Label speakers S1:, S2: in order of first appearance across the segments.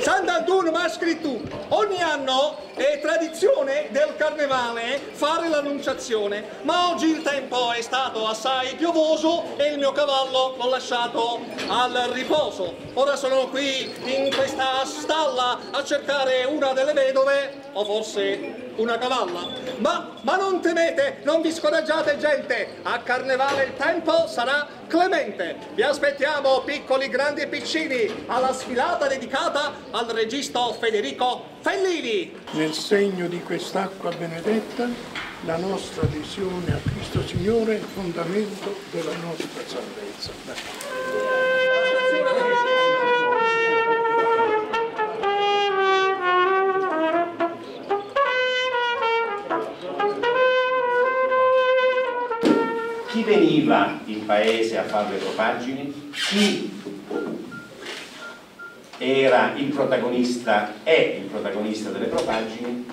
S1: Sant'Antuno, ma ha scritto, ogni anno è tradizione del carnevale fare l'annunciazione, ma oggi il tempo è stato assai piovoso e il mio cavallo l'ho lasciato al riposo. Ora sono qui in questa stalla a cercare una delle vedove, o forse una cavalla. Ma, ma non temete, non vi scoraggiate gente, a carnevale il tempo sarà clemente. Vi aspettiamo, piccoli, grandi e piccini, alla sfilata dedicata al regista Federico Fellini.
S2: Nel segno di quest'acqua benedetta, la nostra adesione a Cristo Signore è il fondamento della nostra salvezza.
S3: Paese a fare le propaggini, chi era il protagonista, è il protagonista delle propaggini,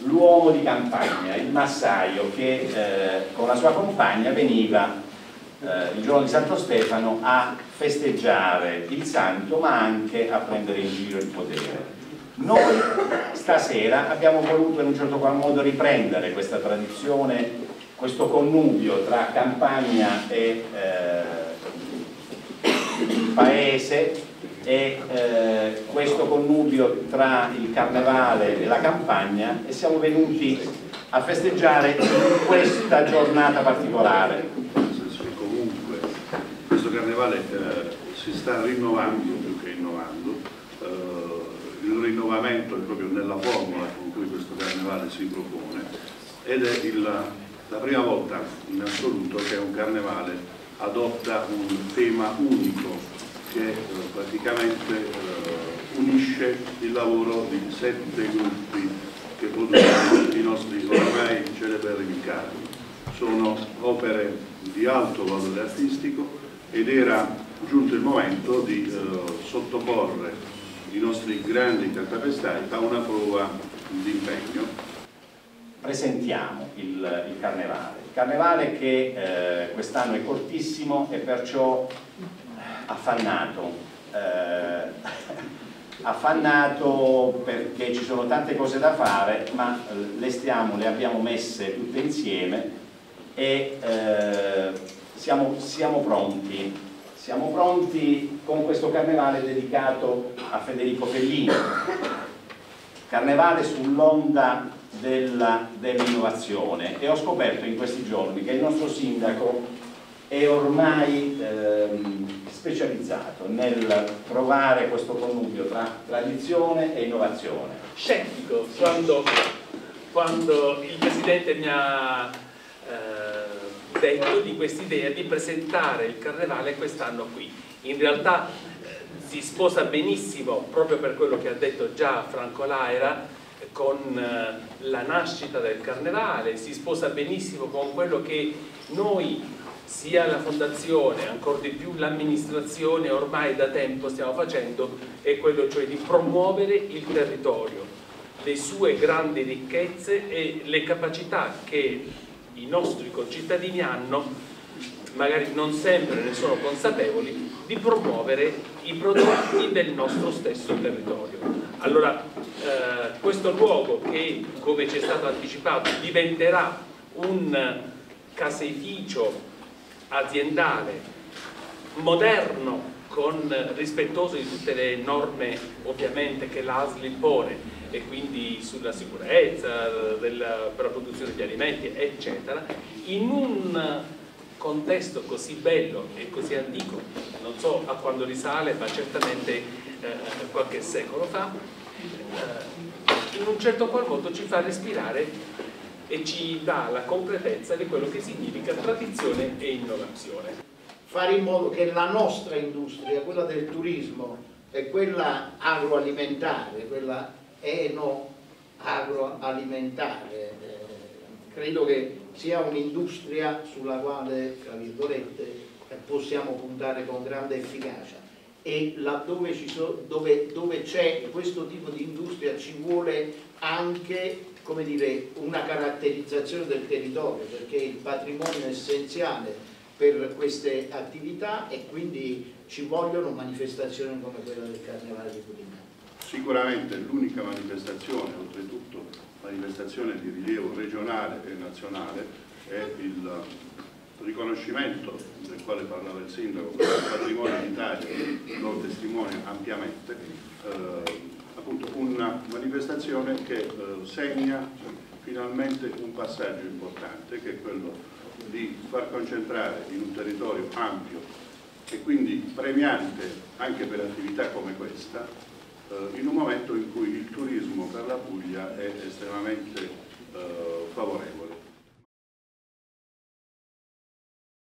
S3: l'uomo di campagna, il massaio che eh, con la sua compagna veniva eh, il giorno di Santo Stefano a festeggiare il santo ma anche a prendere in giro il potere. Noi stasera abbiamo voluto in un certo qual modo riprendere questa tradizione questo connubio tra campagna e eh, paese e eh, questo connubio tra il carnevale e la campagna e siamo venuti a festeggiare questa giornata particolare.
S4: Comunque questo carnevale eh, si sta rinnovando più che innovando, eh, il rinnovamento è proprio nella formula con cui questo carnevale si propone ed è il la prima volta in assoluto che un carnevale adotta un tema unico che eh, praticamente eh, unisce il lavoro di sette gruppi che producono i nostri ormai celeberrimi carri. Sono opere di alto valore artistico ed era giunto il momento di eh, sottoporre i nostri grandi cantapestai a una prova di impegno
S3: presentiamo il, il, carnevale. Il carnevale che eh, quest'anno è cortissimo e perciò affannato. Eh, affannato perché ci sono tante cose da fare, ma eh, le stiamo, le abbiamo messe tutte insieme e eh, siamo, siamo pronti. Siamo pronti con questo carnevale dedicato a Federico Fellini. Carnevale sull'onda dell'innovazione dell e ho scoperto in questi giorni che il nostro sindaco è ormai ehm, specializzato nel trovare questo connubio tra tradizione e innovazione.
S5: Scettico quando, quando il Presidente mi ha eh, detto di quest'idea di presentare il Carnevale quest'anno qui. In realtà eh, si sposa benissimo, proprio per quello che ha detto già Franco Laira, con eh, la nascita del carnevale, si sposa benissimo con quello che noi, sia la fondazione, ancora di più l'amministrazione, ormai da tempo stiamo facendo, è quello cioè di promuovere il territorio, le sue grandi ricchezze e le capacità che i nostri concittadini hanno magari non sempre ne sono consapevoli, di promuovere i prodotti del nostro stesso territorio. Allora, questo luogo che, come ci è stato anticipato, diventerà un caseificio aziendale moderno, con, rispettoso di tutte le norme ovviamente che l'ASL impone e quindi sulla sicurezza della, per la produzione di alimenti eccetera in un contesto così bello e così antico, non so a quando risale, ma certamente eh, qualche secolo fa, in un certo qual modo ci fa respirare e ci dà la concretezza di quello che significa tradizione e innovazione.
S6: Fare in modo che la nostra industria, quella del turismo e quella agroalimentare, quella eno-agroalimentare, eh, credo che sia un'industria sulla quale, tra virgolette, possiamo puntare con grande efficacia e laddove so, c'è questo tipo di industria ci vuole anche dire, una caratterizzazione del territorio perché il patrimonio è essenziale per queste attività e quindi ci vogliono manifestazioni come quella del Carnevale di Puligno.
S4: Sicuramente l'unica manifestazione, oltretutto manifestazione di rilievo regionale e nazionale è il riconoscimento del quale parlava il sindaco del patrimonio d'Italia lo testimonia ampiamente eh, appunto una manifestazione che eh, segna finalmente un passaggio importante che è quello di far concentrare in un territorio ampio e quindi premiante anche per attività come questa eh, in un momento in cui il turismo per la Puglia è estremamente eh, favorevole